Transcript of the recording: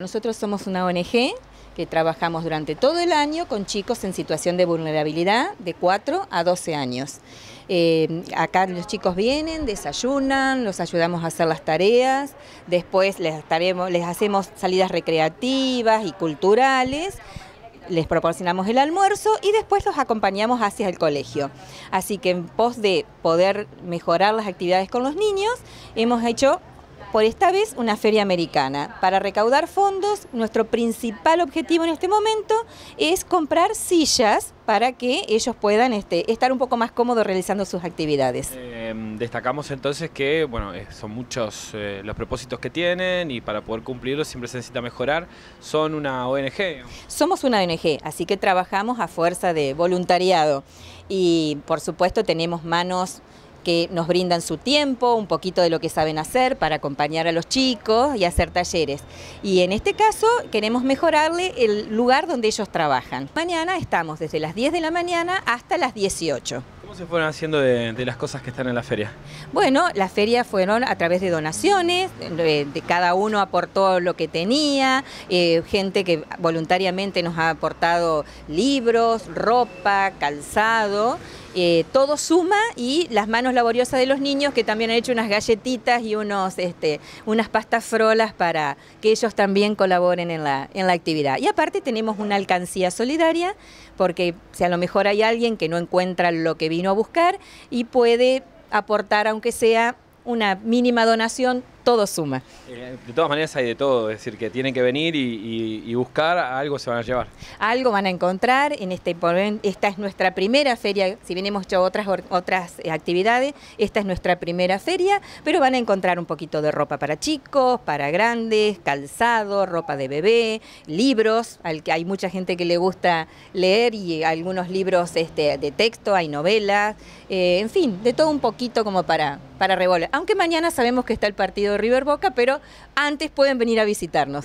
Nosotros somos una ONG que trabajamos durante todo el año con chicos en situación de vulnerabilidad de 4 a 12 años. Eh, acá los chicos vienen, desayunan, los ayudamos a hacer las tareas, después les, les hacemos salidas recreativas y culturales les proporcionamos el almuerzo y después los acompañamos hacia el colegio. Así que en pos de poder mejorar las actividades con los niños, hemos hecho por esta vez una feria americana. Para recaudar fondos, nuestro principal objetivo en este momento es comprar sillas para que ellos puedan este, estar un poco más cómodos realizando sus actividades. Em, destacamos entonces que bueno, eh, son muchos eh, los propósitos que tienen y para poder cumplirlos siempre se necesita mejorar. Son una ONG. Somos una ONG, así que trabajamos a fuerza de voluntariado y por supuesto tenemos manos que nos brindan su tiempo, un poquito de lo que saben hacer para acompañar a los chicos y hacer talleres. Y en este caso queremos mejorarle el lugar donde ellos trabajan. Mañana estamos desde las 10 de la mañana hasta las 18. ¿Cómo se fueron haciendo de, las cosas que están en la feria? Bueno, las ferias fueron a través de donaciones, de, cada uno aportó lo que tenía, eh, gente que voluntariamente nos ha aportado libros, ropa, calzado. Eh, todo suma y las manos laboriosas de los niños que también han hecho unas galletitas y unos, este, unas pastas frolas para que ellos también colaboren en la, en la actividad. Y aparte tenemos una alcancía solidaria porque si a lo mejor hay alguien que no encuentra lo que vino a buscar y puede aportar aunque sea una mínima donación, todo suma. Eh, de todas maneras hay de todo, es decir, que tienen que venir y, buscar, algo se van a llevar. Algo van a encontrar, en este, esta es nuestra primera feria, si bien hemos hecho otras, otras eh, actividades, esta es nuestra primera feria, pero van a encontrar un poquito de ropa para chicos, para grandes, calzado, ropa de bebé, libros, al que hay mucha gente que le gusta leer y algunos libros este, de texto, hay novelas, eh, en fin, de todo un poquito como para, para revolver. Aunque mañana sabemos que está el partido River Boca, pero antes pueden venir a visitarnos.